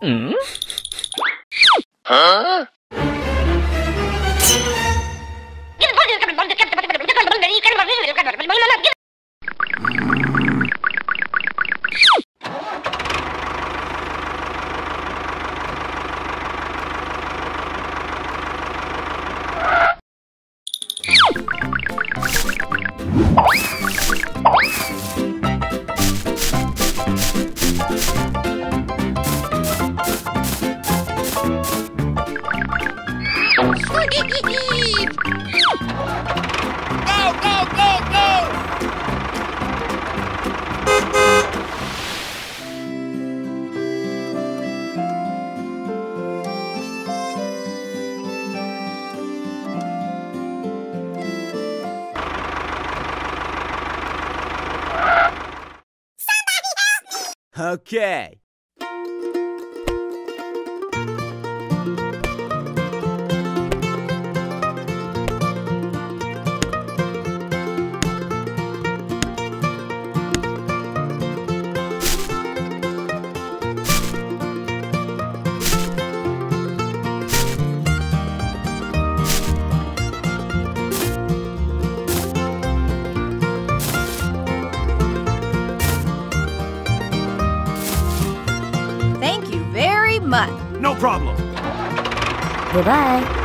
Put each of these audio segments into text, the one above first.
Hmm? Huh? Okay. Goodbye.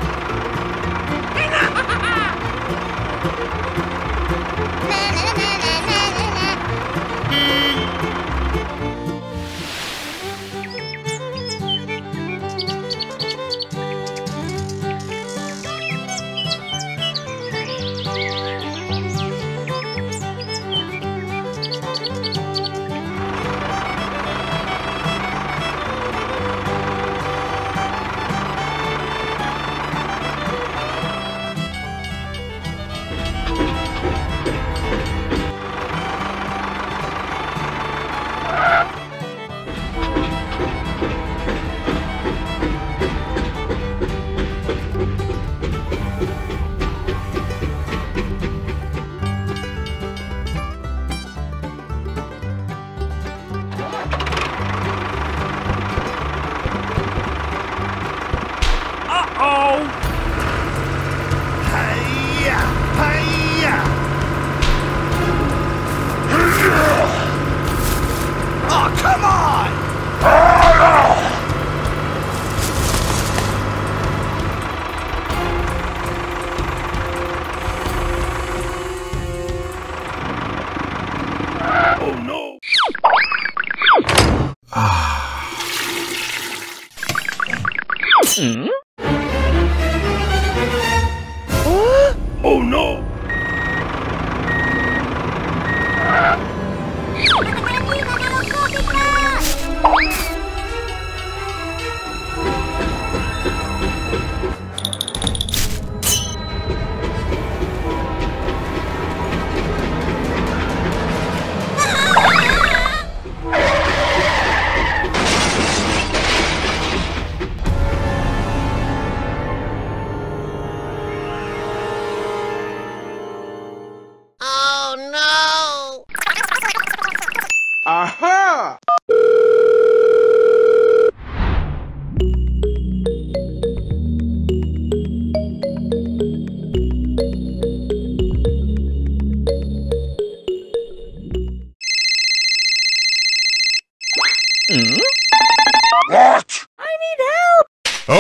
What? I need help.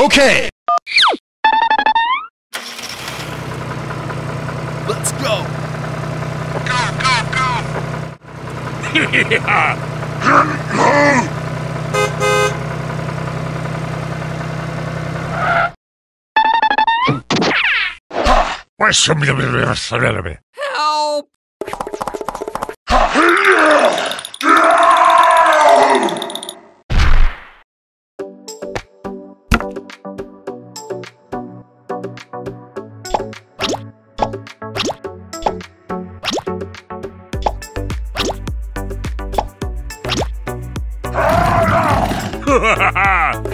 Okay! Let's go! Help. Ha ha ha!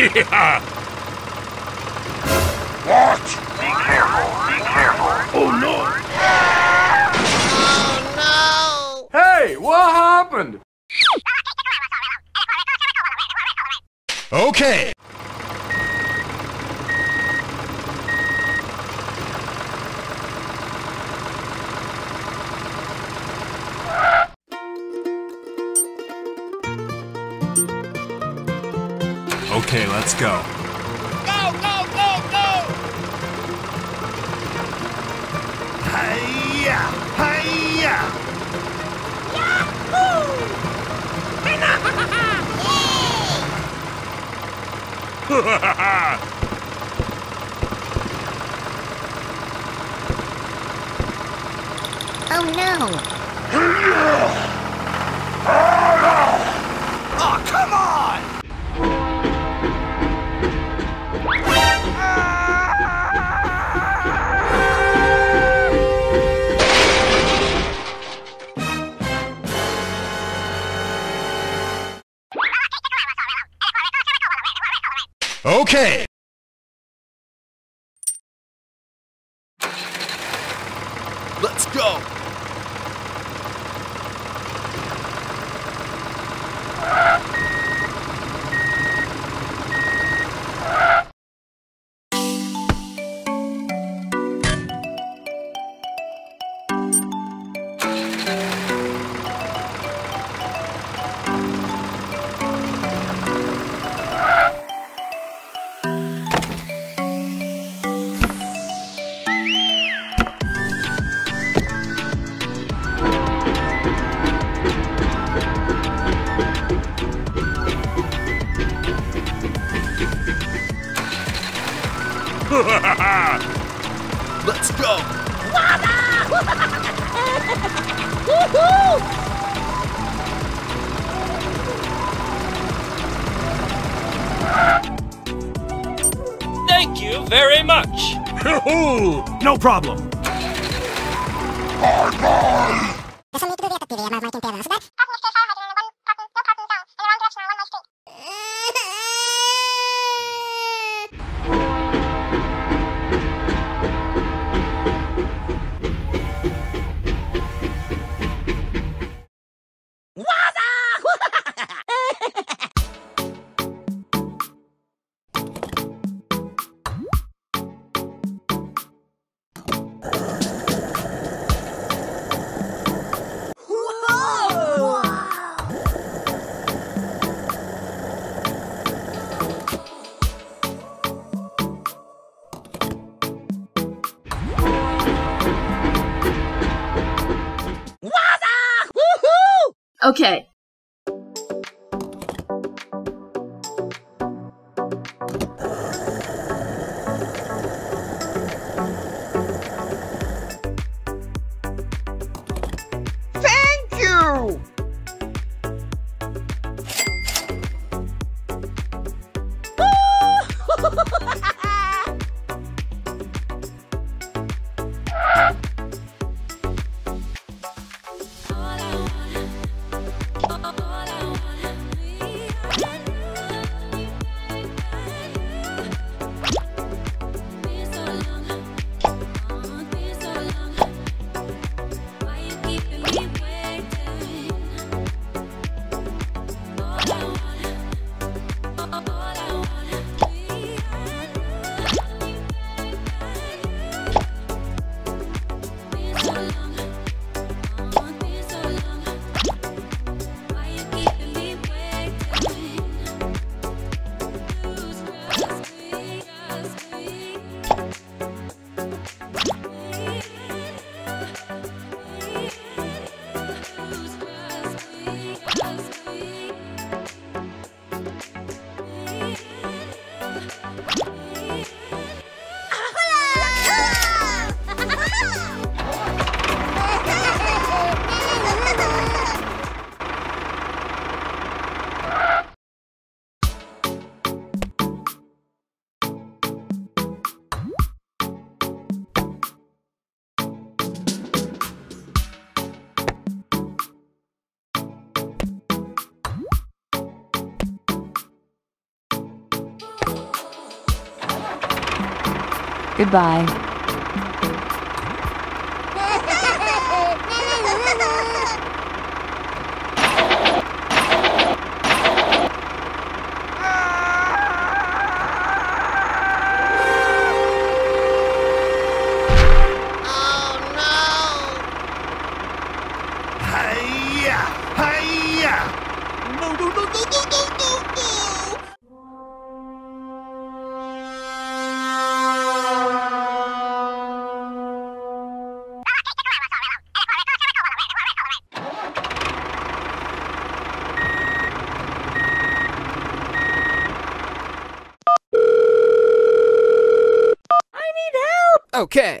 What? Be careful, be careful. Oh no! Oh, hey, what happened? Okay. Okay, let's go. Go, go, go, go! Hey-ya! Hey-ya! Oh no! Problem! Okay. Goodbye. Okay.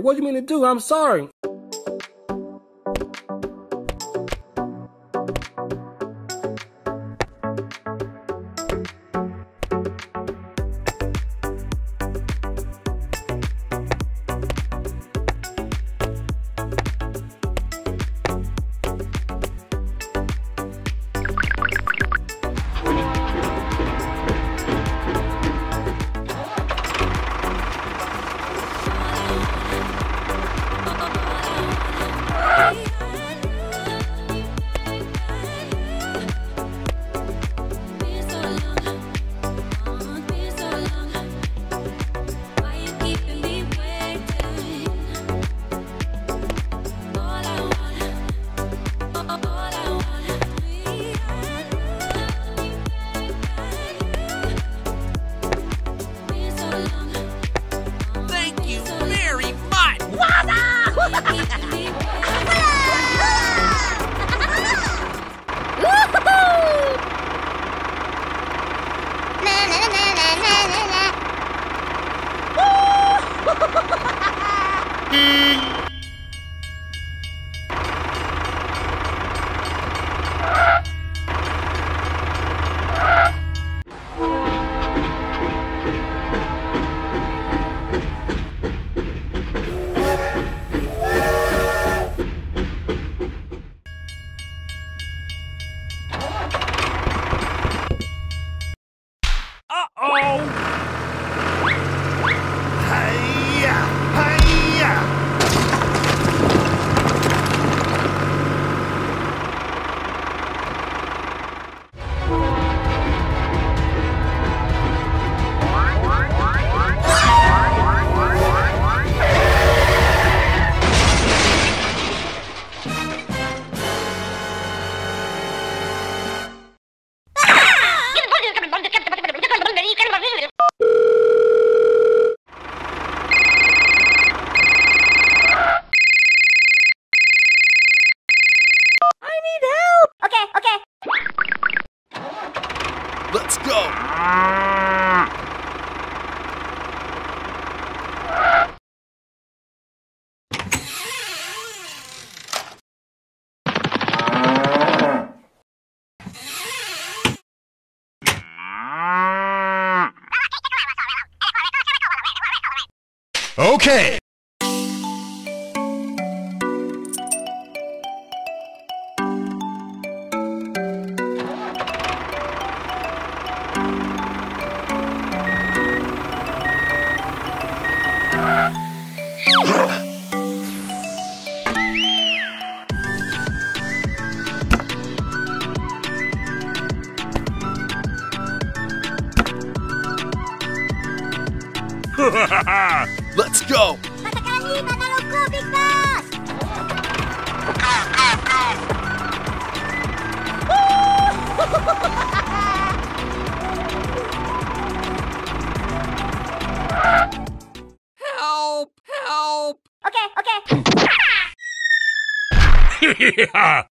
What do you mean to do? I'm sorry. Help! Help! Okay, okay. yeah.